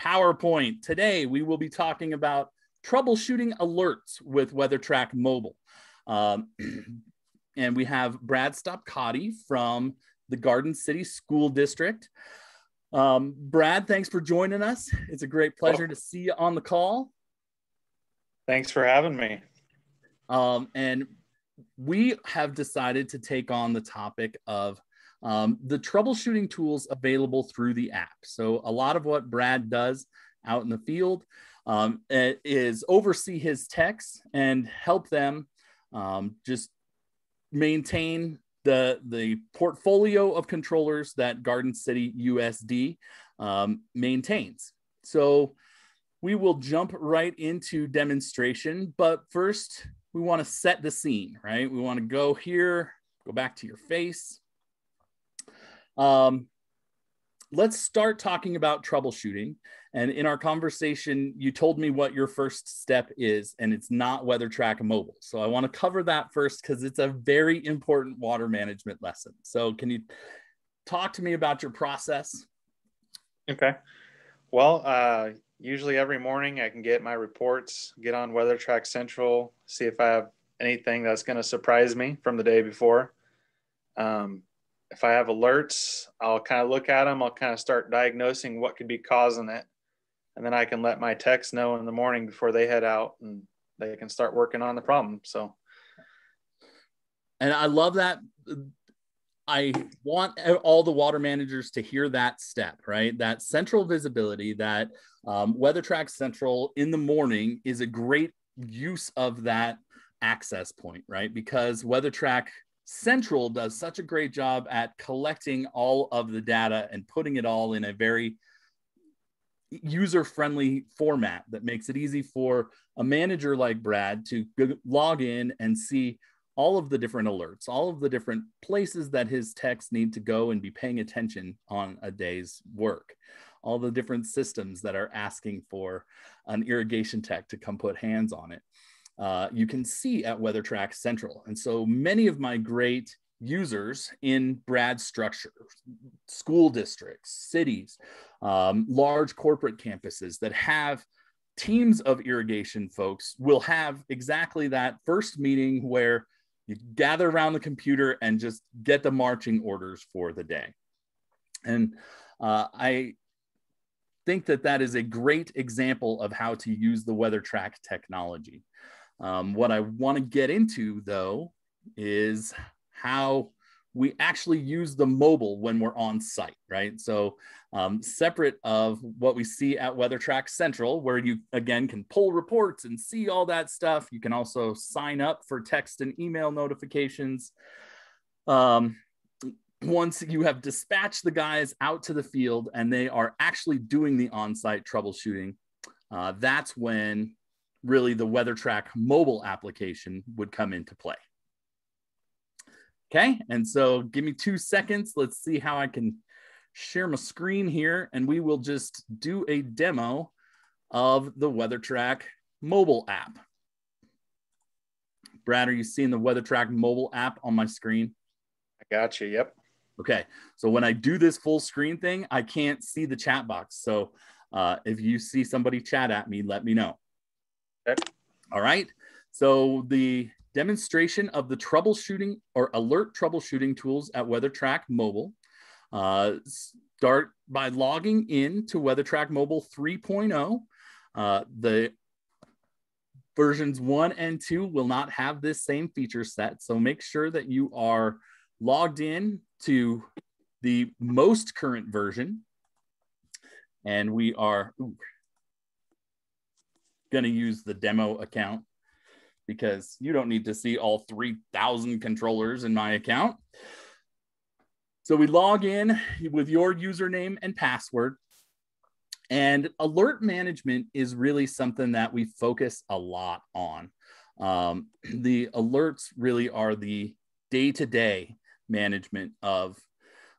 PowerPoint. Today, we will be talking about troubleshooting alerts with WeatherTRAK Mobile. Um, and we have Brad Stoppkotte from the Garden City School District. Um, Brad, thanks for joining us. It's a great pleasure to see you on the call. Thanks for having me. Um, and we have decided to take on the topic of um, the troubleshooting tools available through the app. So, a lot of what Brad does out in the field um, is oversee his techs and help them um, just maintain the, the portfolio of controllers that Garden City USD um, maintains. So, we will jump right into demonstration, but first we want to set the scene, right? We want to go here, go back to your face. Um, let's start talking about troubleshooting. And in our conversation, you told me what your first step is, and it's not WeatherTRAK Mobile. So I want to cover that first because it's a very important water management lesson. So can you talk to me about your process? Okay. Well, uh, usually every morning I can get my reports, get on WeatherTRAK Central, see if I have anything that's going to surprise me from the day before. Um, if I have alerts, I'll kind of look at them. I'll kind of start diagnosing what could be causing it. And then I can let my techs know in the morning before they head out and they can start working on the problem. So, and I love that I want all the water managers to hear that step, right? That central visibility, that um, WeatherTRAK Central in the morning is a great use of that access point, right? Because WeatherTRAK Central does such a great job at collecting all of the data and putting it all in a very user friendly format that makes it easy for a manager like Brad to log in and see all of the different alerts, all of the different places that his techs need to go and be paying attention on a day's work, all the different systems that are asking for an irrigation tech to come put hands on it. Uh, you can see at WeatherTRAK Central. And so many of my great users in Brad's structure, school districts, cities, um, large corporate campuses that have teams of irrigation folks will have exactly that first meeting where you gather around the computer and just get the marching orders for the day. And uh, I think that that is a great example of how to use the WeatherTRAK technology. Um, what I want to get into though is how we actually use the mobile when we're on site, right? So um, separate of what we see at WeatherTRAK Central, where you again can pull reports and see all that stuff. You can also sign up for text and email notifications. Um, once you have dispatched the guys out to the field and they are actually doing the on-site troubleshooting, uh, that's when really the WeatherTRAK mobile application would come into play. Okay, and so give me two seconds. Let's see how I can share my screen here and we will just do a demo of the WeatherTRAK mobile app. Brad, are you seeing the WeatherTRAK mobile app on my screen? I got you, yep. Okay, so when I do this full screen thing, I can't see the chat box. So uh, if you see somebody chat at me, let me know. Okay. All right, so the demonstration of the troubleshooting or alert troubleshooting tools at WeatherTRAK Mobile. Uh, start by logging in to WeatherTRAK Mobile 3.0. Uh, the versions one and two will not have this same feature set. So make sure that you are logged in to the most current version. And we are going to use the demo account because you don't need to see all 3,000 controllers in my account. So we log in with your username and password. And alert management is really something that we focus a lot on. Um, the alerts really are the day to day management of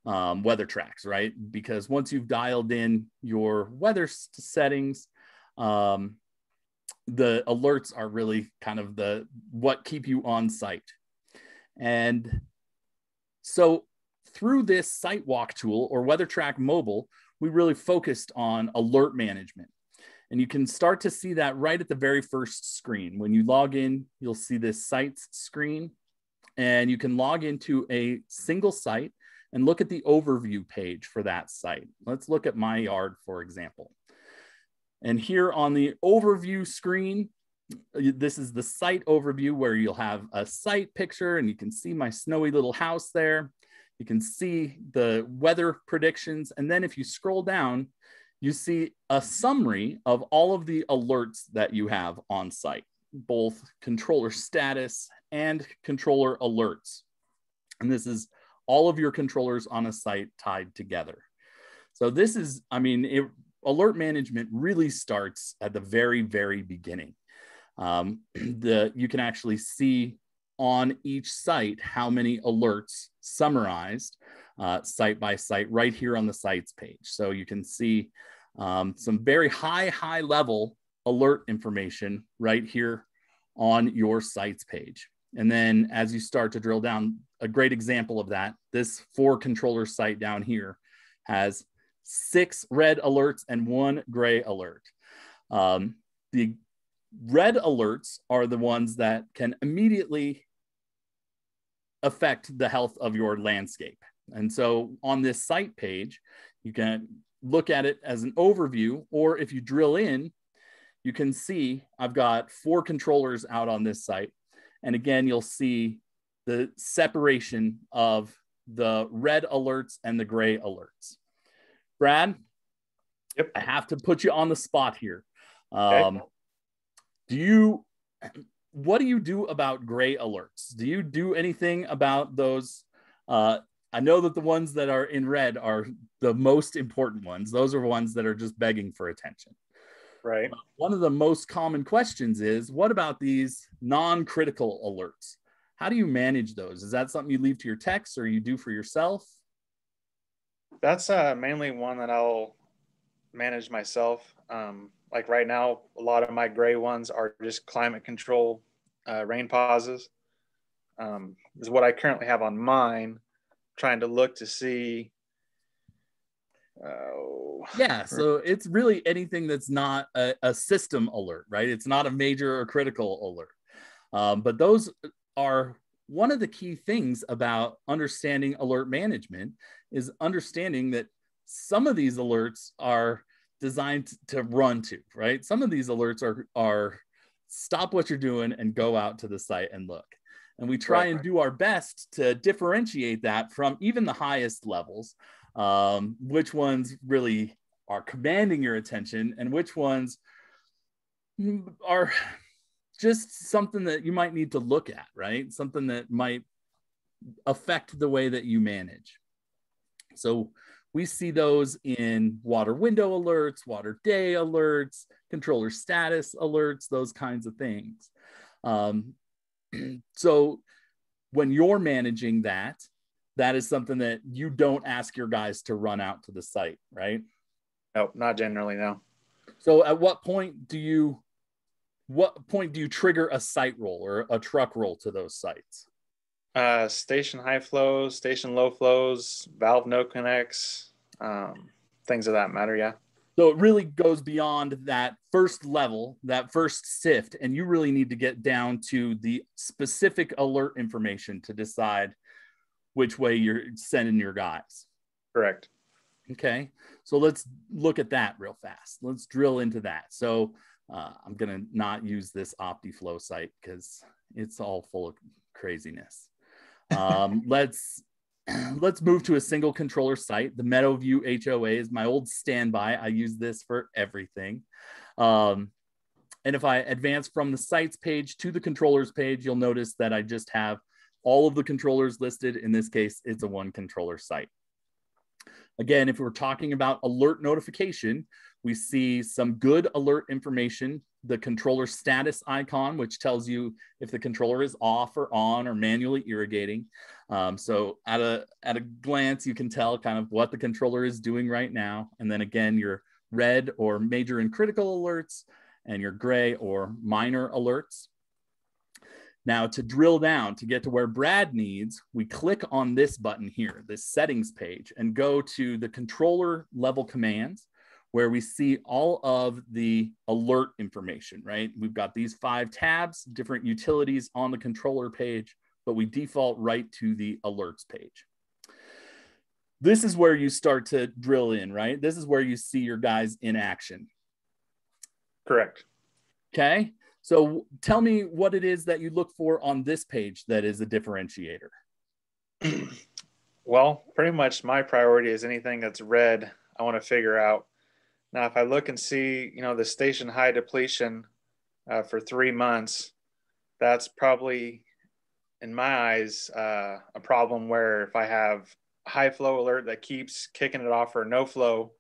um, WeatherTracks, right? Because once you've dialed in your weather settings, um, the alerts are really kind of the what keep you on site. And so through this site walk tool or WeatherTRAK mobile, we really focused on alert management. And you can start to see that right at the very first screen. When you log in, you'll see this sites screen and you can log into a single site and look at the overview page for that site. Let's look at my yard, for example. And here on the overview screen, this is the site overview where you'll have a site picture and you can see my snowy little house there. You can see the weather predictions. And then if you scroll down, you see a summary of all of the alerts that you have on site, both controller status and controller alerts. And this is all of your controllers on a site tied together. So this is, I mean, it, alert management really starts at the very, very beginning. Um, the, you can actually see on each site how many alerts summarized uh, site by site right here on the sites page. So you can see um, some very high, high level alert information right here on your sites page. And then as you start to drill down, a great example of that, this four controller site down here has six red alerts and one gray alert. Um, the red alerts are the ones that can immediately affect the health of your landscape. And so on this site page, you can look at it as an overview, or if you drill in, you can see I've got four controllers out on this site and again, you'll see the separation of the red alerts and the gray alerts. Brad, yep. I have to put you on the spot here. Um, okay. Do you, what do you do about gray alerts? Do you do anything about those? Uh, I know that the ones that are in red are the most important ones. Those are ones that are just begging for attention. Right. One of the most common questions is what about these non critical alerts? How do you manage those? Is that something you leave to your techs or you do for yourself? That's uh, mainly one that I'll manage myself. Um, like right now, a lot of my gray ones are just climate control uh, rain pauses. Um, is what I currently have on mine. Trying to look to see Oh. Yeah, so it's really anything that's not a, a, system alert, right? It's not a major or critical alert. Um, but those are one of the key things about understanding alert management is understanding that some of these alerts are designed to run to, right? Some of these alerts are are stop what you're doing and go out to the site and look. And we try right, and do our best to differentiate that from even the highest levels um, which ones really are commanding your attention and which ones are just something that you might need to look at, right? Something that might affect the way that you manage. So we see those in water window alerts, water day alerts, controller status alerts, those kinds of things. Um, so when you're managing that, that is something that you don't ask your guys to run out to the site, right? No, not generally, no. So at what point do you what point do you trigger a site roll or a truck roll to those sites? Uh, station high flows, station low flows, valve no connects, um, things of that matter. Yeah. So it really goes beyond that first level, that first sift, and you really need to get down to the specific alert information to decide which way you're sending your guys. Correct. Okay. So let's look at that real fast. Let's drill into that. So uh, I'm going to not use this OptiFlow site because it's all full of craziness. Um, let's let's move to a single controller site. The Meadowview HOA is my old standby. I use this for everything. Um, and if I advance from the sites page to the controllers page, you'll notice that I just have all of the controllers listed. In this case, it's a one controller site. Again, if we're talking about alert notification, we see some good alert information, the controller status icon, which tells you if the controller is off or on or manually irrigating. Um, so at a, at a glance, you can tell kind of what the controller is doing right now. And then again, your red or major and critical alerts and your gray or minor alerts. Now to drill down to get to where Brad needs, we click on this button here, this settings page and go to the controller level commands where we see all of the alert information, right? We've got these five tabs, different utilities on the controller page, but we default right to the alerts page. This is where you start to drill in, right? This is where you see your guys in action. Correct. Okay. So tell me what it is that you look for on this page that is a differentiator. well, pretty much my priority is anything that's red, I want to figure out. Now, if I look and see, you know, the station high depletion uh, for three months, that's probably, in my eyes, uh, a problem where if I have high flow alert that keeps kicking it off for no flow,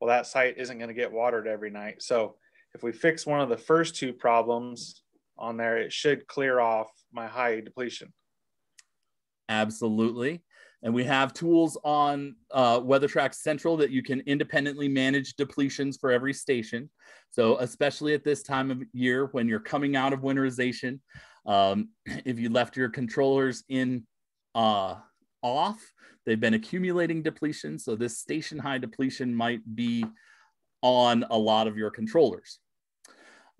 well, that site isn't going to get watered every night. So if we fix one of the first two problems on there, it should clear off my high depletion. Absolutely. And we have tools on uh, WeatherTRAK Central that you can independently manage depletions for every station. So, especially at this time of year when you're coming out of winterization, um, if you left your controllers in uh, off, they've been accumulating depletion. So, this station high depletion might be on a lot of your controllers.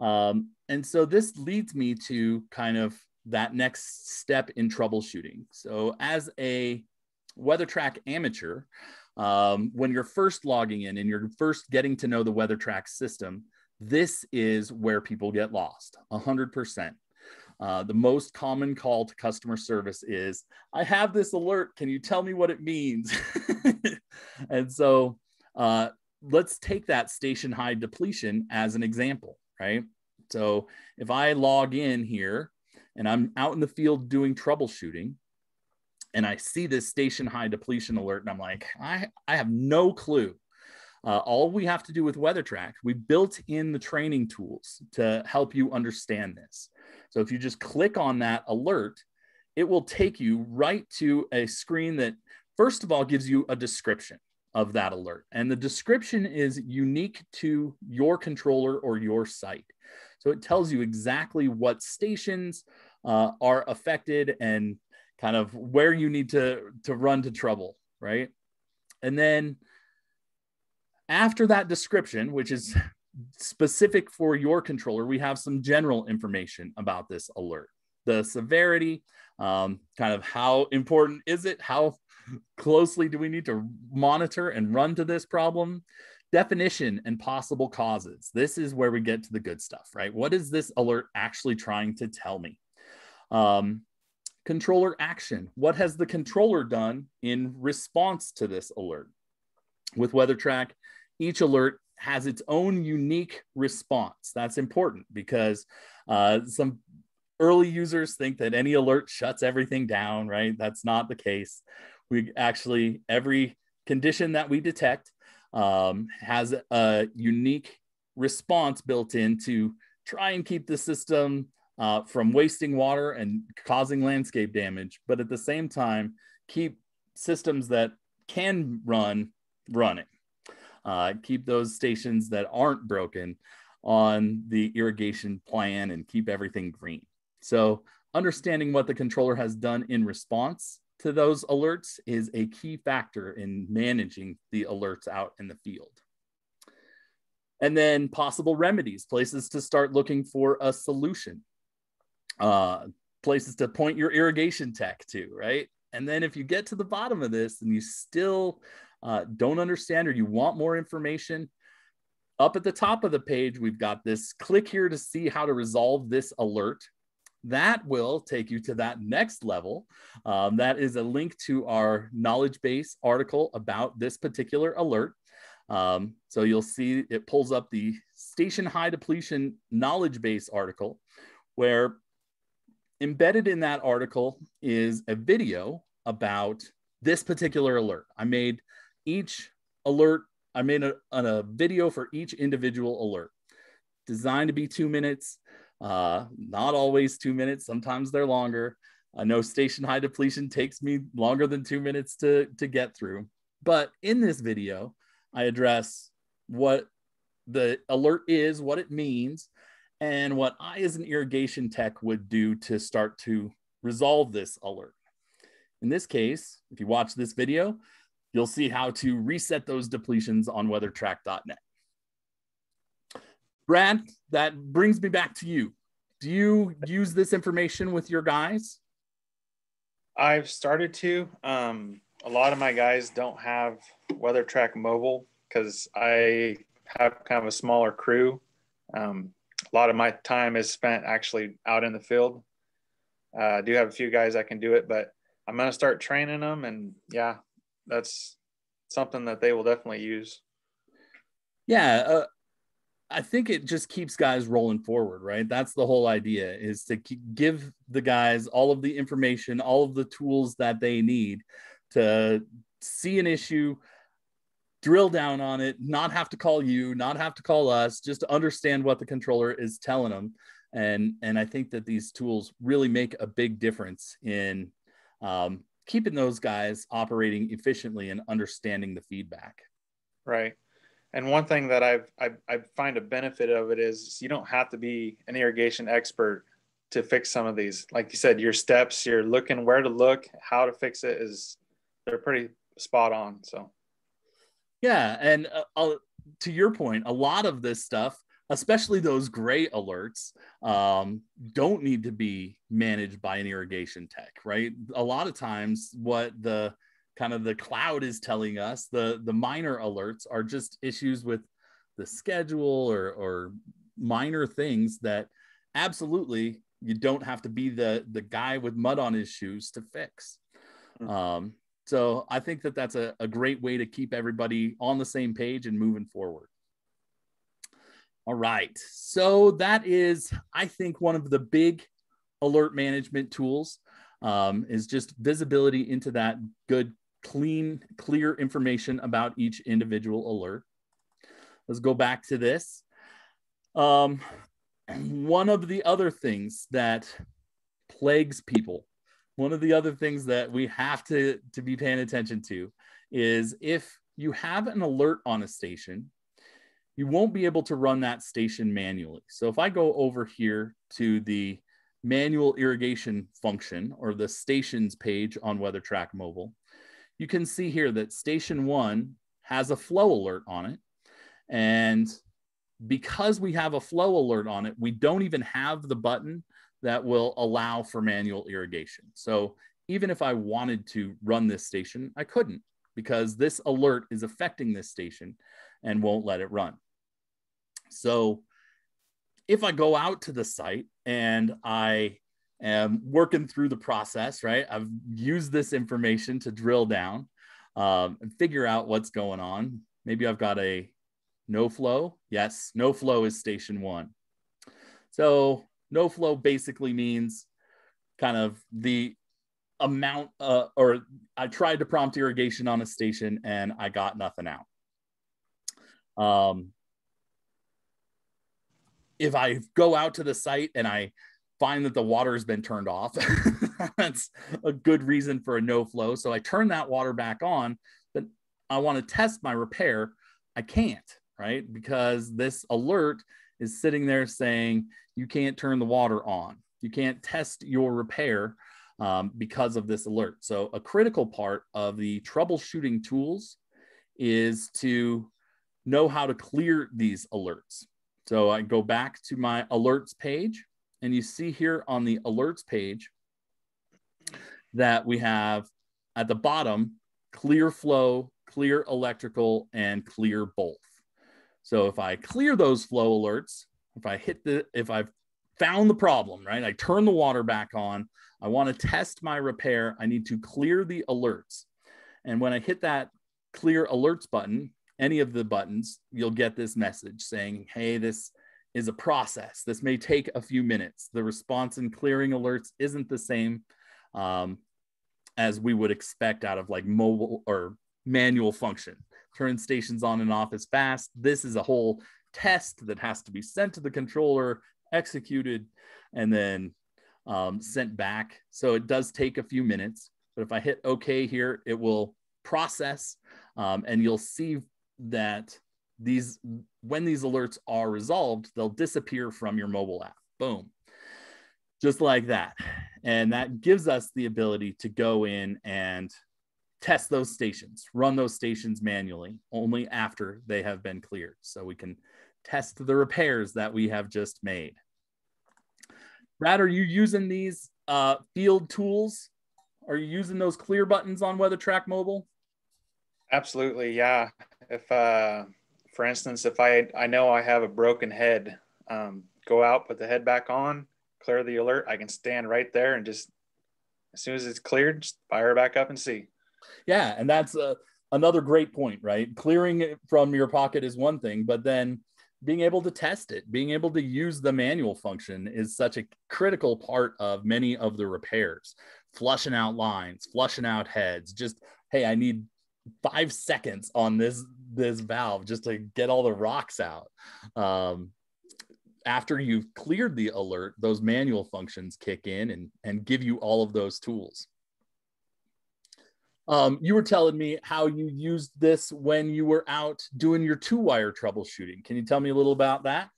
Um, and so this leads me to kind of that next step in troubleshooting. So as a WeatherTRAK amateur, um, when you're first logging in and you're first getting to know the WeatherTRAK system, this is where people get lost 100%. Uh, the most common call to customer service is, I have this alert. Can you tell me what it means? and so uh, let's take that station high depletion as an example, right? So if I log in here and I'm out in the field doing troubleshooting and I see this station high depletion alert and I'm like, I, I have no clue. Uh, all we have to do with WeatherTRAK, we built in the training tools to help you understand this. So if you just click on that alert, it will take you right to a screen that, first of all, gives you a description of that alert. And the description is unique to your controller or your site. So it tells you exactly what stations uh, are affected and kind of where you need to, to run to trouble, right? And then after that description, which is specific for your controller, we have some general information about this alert. The severity, um, kind of how important is it? How closely do we need to monitor and run to this problem? Definition and possible causes. This is where we get to the good stuff, right? What is this alert actually trying to tell me? Um, controller action. What has the controller done in response to this alert? With WeatherTRAK, each alert has its own unique response. That's important because uh, some early users think that any alert shuts everything down, right? That's not the case we actually every condition that we detect um, has a unique response built in to try and keep the system uh, from wasting water and causing landscape damage, but at the same time, keep systems that can run running. Uh, keep those stations that aren't broken on the irrigation plan and keep everything green. So, understanding what the controller has done in response to those alerts is a key factor in managing the alerts out in the field. And then possible remedies, places to start looking for a solution, uh, places to point your irrigation tech to, right? And then if you get to the bottom of this and you still uh, don't understand or you want more information, up at the top of the page, we've got this click here to see how to resolve this alert that will take you to that next level. Um, that is a link to our knowledge base article about this particular alert. Um, so you'll see it pulls up the station high depletion knowledge base article, where embedded in that article is a video about this particular alert. I made each alert, I made a, a video for each individual alert, designed to be two minutes. Uh, not always two minutes, sometimes they're longer. I know station high depletion takes me longer than two minutes to, to get through. But in this video, I address what the alert is, what it means, and what I, as an irrigation tech, would do to start to resolve this alert. In this case, if you watch this video, you'll see how to reset those depletions on weathertrak.net. Brad, that brings me back to you. Do you use this information with your guys? I've started to. Um, a lot of my guys don't have WeatherTRAK mobile because I have kind of a smaller crew. Um, a lot of my time is spent actually out in the field. Uh, I do have a few guys that can do it, but I'm going to start training them. And yeah, that's something that they will definitely use. Yeah. Uh, I think it just keeps guys rolling forward, right? That's the whole idea is to give the guys all of the information, all of the tools that they need to see an issue, drill down on it, not have to call you, not have to call us, just understand what the controller is telling them. And, and I think that these tools really make a big difference in um, keeping those guys operating efficiently and understanding the feedback. Right. And one thing that I've, I, I find a benefit of it is you don't have to be an irrigation expert to fix some of these. Like you said, your steps, you're looking where to look, how to fix it is they're pretty spot on. So yeah, and uh, uh, to your point, a lot of this stuff, especially those gray alerts, um, don't need to be managed by an irrigation tech, right? A lot of times, what the kind of the cloud is telling us, the the minor alerts are just issues with the schedule or or minor things that absolutely you don't have to be the the guy with mud on his shoes to fix. Mm-hmm. Um, so I think that that's a, a great way to keep everybody on the same page and moving forward. All right. So that is, I think, one of the big alert management tools um, is just visibility into that good, clean, clear information about each individual alert. Let's go back to this. Um, one of the other things that plagues people one of the other things that we have to, to be paying attention to is if you have an alert on a station, you won't be able to run that station manually. So if I go over here to the manual irrigation function or the stations page on WeatherTrack Mobile, you can see here that station one has a flow alert on it. And because we have a flow alert on it, we don't even have the button that will allow for manual irrigation. So even if I wanted to run this station, I couldn't because this alert is affecting this station and won't let it run. So if I go out to the site and I am working through the process, right? I've used this information to drill down um, and figure out what's going on. Maybe I've got a no flow. Yes, no flow is station one. So no flow basically means kind of the amount uh, or I tried to prompt irrigation on a station and I got nothing out. Um, if I go out to the site and I find that the water has been turned off, that's a good reason for a no flow. So I turn that water back on, but I want to test my repair. I can't, right? Because this alert is sitting there saying you can't turn the water on. You can't test your repair um, because of this alert. So, a critical part of the troubleshooting tools is to know how to clear these alerts. So, I go back to my alerts page, and you see here on the alerts page that we have at the bottom clear flow, clear electrical, and clear both. So if I clear those flow alerts, if I hit the, if I've found the problem, right, I turn the water back on, I want to test my repair, I need to clear the alerts. And when I hit that clear alerts button, any of the buttons, you'll get this message saying, hey, this is a process. This may take a few minutes. The response in clearing alerts isn't the same um, as we would expect out of like mobile or manual function turn stations on and off as fast. This is a whole test that has to be sent to the controller, executed, and then um, sent back. So it does take a few minutes. But if I hit OK here, it will process um, and you'll see that these when these alerts are resolved, they'll disappear from your mobile app. Boom. Just like that. And that gives us the ability to go in and test those stations, run those stations manually only after they have been cleared. So we can test the repairs that we have just made. Brad, are you using these uh, field tools? Are you using those clear buttons on WeatherTRAK Mobile? Absolutely, yeah. If, uh, for instance, if I I know I have a broken head, um, go out, put the head back on, clear the alert. I can stand right there and just as soon as it's cleared, just fire back up and see. Yeah, and that's uh, another great point, right? Clearing it from your pocket is one thing, but then being able to test it, being able to use the manual function is such a critical part of many of the repairs. Flushing out lines, flushing out heads, just hey, I need five seconds on this this valve just to get all the rocks out. Um, after you've cleared the alert, those manual functions kick in and, and give you all of those tools. Um, you were telling me how you used this when you were out doing your two wire troubleshooting. Can you tell me a little about that?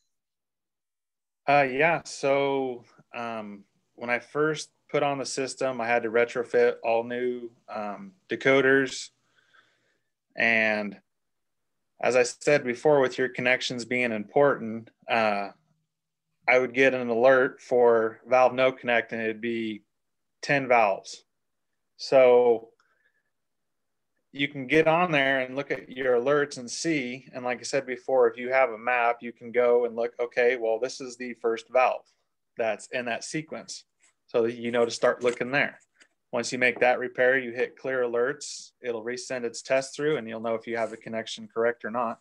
Uh, yeah. So um, when I first put on the system, I had to retrofit all new um, decoders. And as I said before, with your connections being important, uh, I would get an alert for valve no connect and it'd be 10 valves. So you can get on there and look at your alerts and see. And like I said before, if you have a map, you can go and look, okay, well, this is the first valve that's in that sequence. So you know to start looking there. Once you make that repair, you hit clear alerts, it'll resend its test through and you'll know if you have a connection correct or not.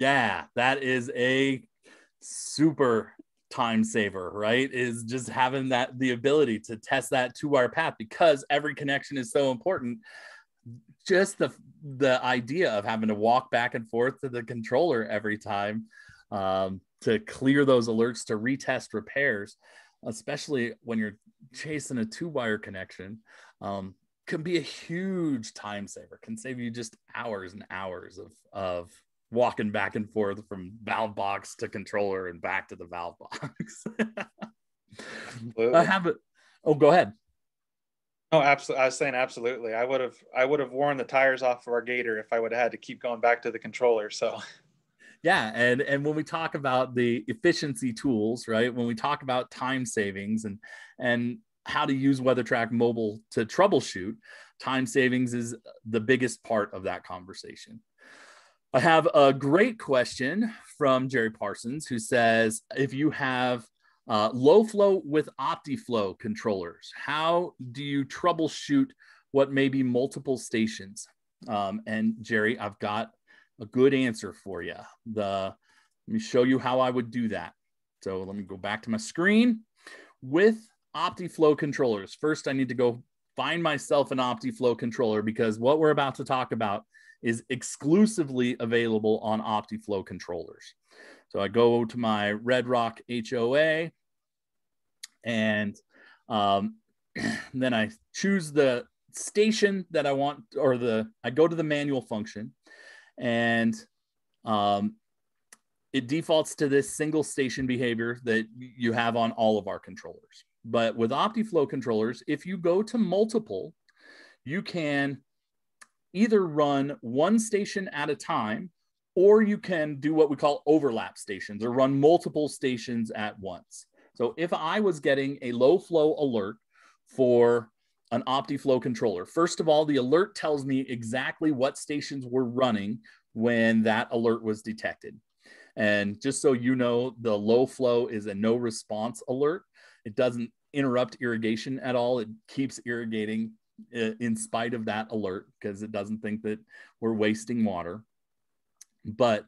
Yeah, that is a super time saver, right? Is just having that the ability to test that two wire path because every connection is so important. Just the the idea of having to walk back and forth to the controller every time um, to clear those alerts to retest repairs, especially when you're chasing a two wire connection, um, can be a huge time saver. Can save you just hours and hours of of walking back and forth from valve box to controller and back to the valve box. I have it. Oh, go ahead. Oh, absolutely. I was saying absolutely. I would have I would have worn the tires off of our gator if I would have had to keep going back to the controller. So yeah, and and when we talk about the efficiency tools, right? When we talk about time savings and and how to use WeatherTRAK mobile to troubleshoot, time savings is the biggest part of that conversation. I have a great question from Jerry Parsons who says if you have uh, low flow with OptiFlow controllers, how do you troubleshoot what may be multiple stations? Um, and Jerry, I've got a good answer for you. The let me show you how I would do that. So let me go back to my screen with OptiFlow controllers. First, I need to go find myself an OptiFlow controller because what we're about to talk about is exclusively available on OptiFlow controllers. So I go to my Red Rock HOA and um, then I choose the station that I want, or the, I go to the manual function and um, it defaults to this single station behavior that you have on all of our controllers. But with OptiFlow controllers, if you go to multiple, you can either run one station at a time or you can do what we call overlap stations or run multiple stations at once. So if I was getting a low flow alert for an OptiFlow controller, first of all, the alert tells me exactly what stations were running when that alert was detected. And just so you know, the low flow is a no response alert. It doesn't interrupt irrigation at all. It keeps irrigating in spite of that alert because it doesn't think that we're wasting water. But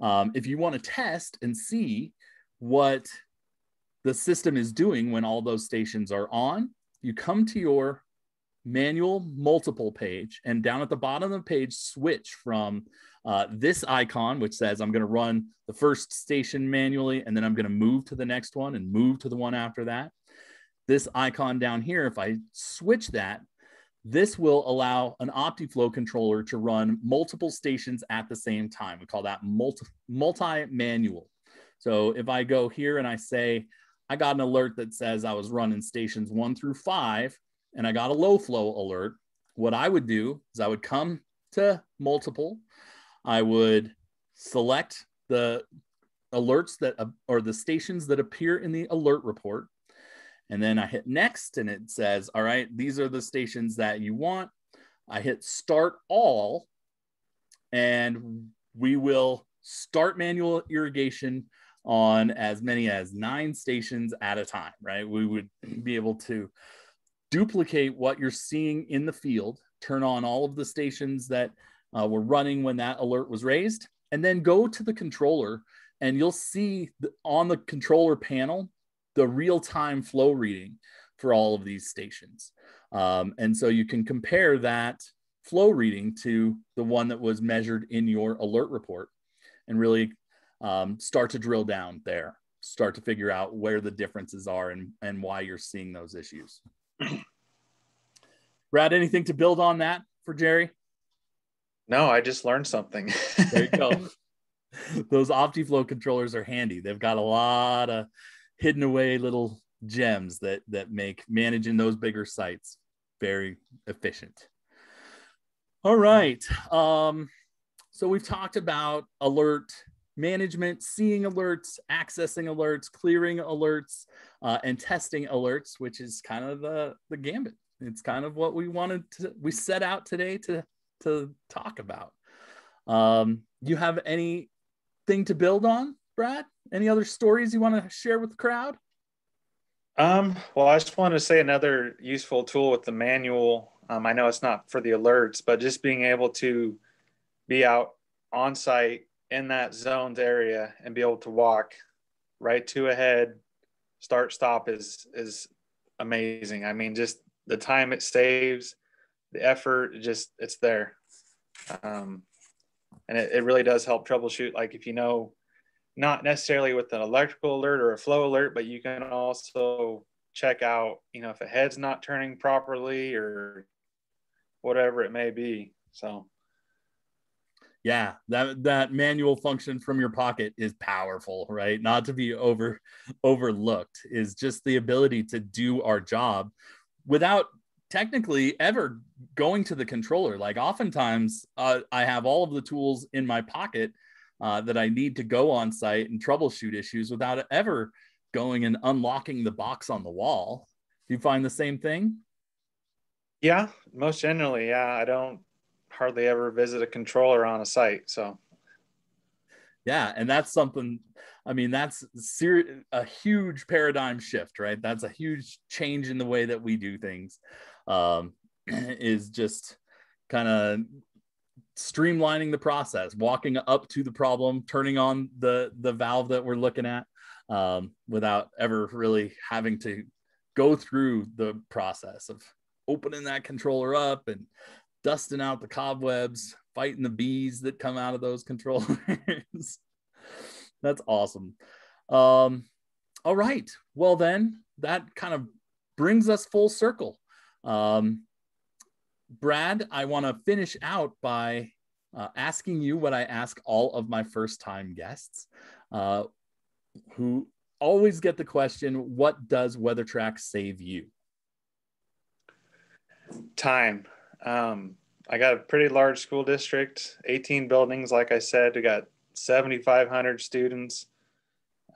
um, if you want to test and see what the system is doing when all those stations are on, you come to your manual multiple page and down at the bottom of the page, switch from uh, this icon, which says I'm going to run the first station manually, and then I'm going to move to the next one and move to the one after that. This icon down here, if I switch that, this will allow an OptiFlow controller to run multiple stations at the same time. We call that multi, multi-manual. So if I go here and I say, I got an alert that says I was running stations one through five, and I got a low flow alert, what I would do is I would come to multiple, I would select the alerts that, uh, or the stations that appear in the alert report. And then I hit next and it says, all right, these are the stations that you want. I hit start all and we will start manual irrigation on as many as nine stations at a time, right? We would be able to duplicate what you're seeing in the field, turn on all of the stations that uh, were running when that alert was raised, and then go to the controller and you'll see on the controller panel the real time flow reading for all of these stations. Um, and so you can compare that flow reading to the one that was measured in your alert report and really um, start to drill down there, start to figure out where the differences are and, and why you're seeing those issues. Brad, anything to build on that for Jerry? No, I just learned something. there you go. Those OptiFlow controllers are handy. They've got a lot of hidden away little gems that that make managing those bigger sites very efficient. All right. Um, so we've talked about alert management, seeing alerts, accessing alerts, clearing alerts, uh, and testing alerts, which is kind of the, the gambit. It's kind of what we wanted to, we set out today to, to talk about. Um, you have anything to build on, Brad? Any other stories you want to share with the crowd? Um, well, I just want to say another useful tool with the manual. Um, I know it's not for the alerts, but just being able to be out on site in that zoned area and be able to walk right to a head start stop is is amazing i mean just the time it saves the effort just it's there um, and it, it really does help troubleshoot like if you know not necessarily with an electrical alert or a flow alert but you can also check out you know if a head's not turning properly or whatever it may be so. Yeah that that manual function from your pocket is powerful right? Not to be over overlooked is just the ability to do our job without technically ever going to the controller. Like oftentimes uh, i have all of the tools in my pocket uh, that i need to go on site and troubleshoot issues without ever going and unlocking the box on the wall do you find the same thing yeah most generally yeah i don't hardly ever visit a controller on a site. So, yeah, and that's something. I mean, that's ser- a huge paradigm shift, right? That's a huge change in the way that we do things. Um, is just kind of streamlining the process, walking up to the problem, turning on the the valve that we're looking at, um, without ever really having to go through the process of opening that controller up and dusting out the cobwebs, fighting the bees that come out of those controllers. That's awesome. Um, all right. Well, then that kind of brings us full circle. Um, Brad, I want to finish out by uh, asking you what I ask all of my first time guests uh, who always get the question what does WeatherTRAK save you? Time. Um, I got a pretty large school district, 18 buildings. Like I said, we got 7,500 students.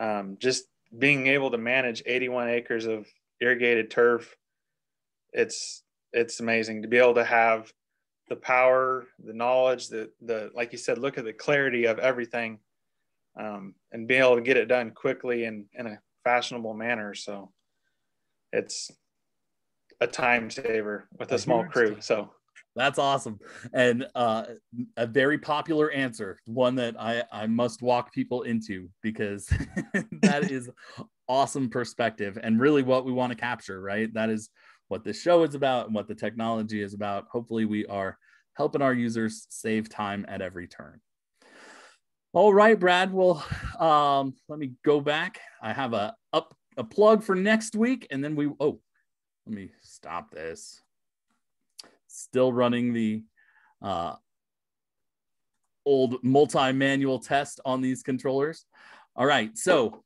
Um, just being able to manage 81 acres of irrigated turf, it's it's amazing to be able to have the power, the knowledge, the the like you said, look at the clarity of everything, um, and be able to get it done quickly and in a fashionable manner. So it's a time saver with a small crew. So that's awesome. And uh, a very popular answer, one that I, I must walk people into because that is awesome perspective and really what we want to capture, right? That is what this show is about and what the technology is about. Hopefully, we are helping our users save time at every turn. All right, Brad. Well, um, let me go back. I have a up a plug for next week, and then we oh, let me stop this still running the uh, old multi-manual test on these controllers. All right, so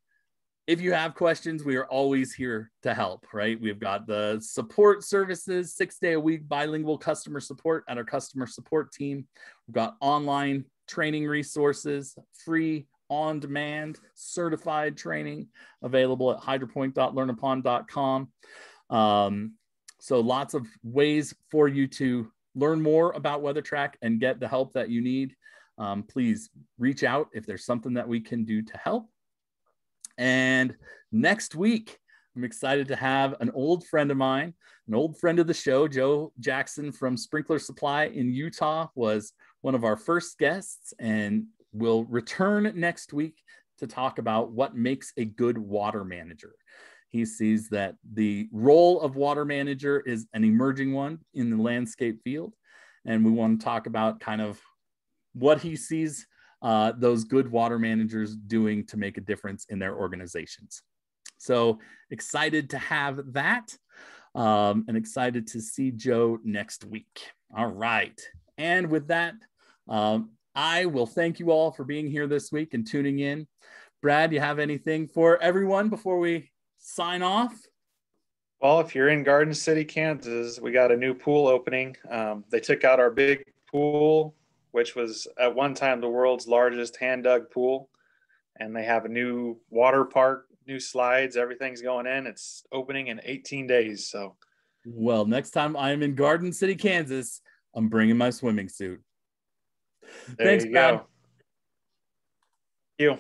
if you have questions, we are always here to help, right? We've got the support services, six day a week bilingual customer support at our customer support team. We've got online training resources, free on demand certified training available at hydropoint.learnupon.com. Um, so lots of ways for you to learn more about WeatherTRAK and get the help that you need. Um, please reach out if there's something that we can do to help. And next week, I'm excited to have an old friend of mine, an old friend of the show, Joe Jackson from Sprinkler Supply in Utah, was one of our first guests and will return next week to talk about what makes a good water manager. He sees that the role of water manager is an emerging one in the landscape field. And we want to talk about kind of what he sees uh, those good water managers doing to make a difference in their organizations. So excited to have that um, and excited to see Joe next week. All right. And with that, um, I will thank you all for being here this week and tuning in. Brad, you have anything for everyone before we sign off? Well, if you're in Garden City, Kansas, we got a new pool opening. Um, they took out our big pool which was at one time the world's largest hand dug pool. And they have a new water park, new slides, everything's going in. It's opening in 18 days. So, well, next time I'm in Garden City, Kansas, I'm bringing my swimming suit. There Thanks, you. Thank you.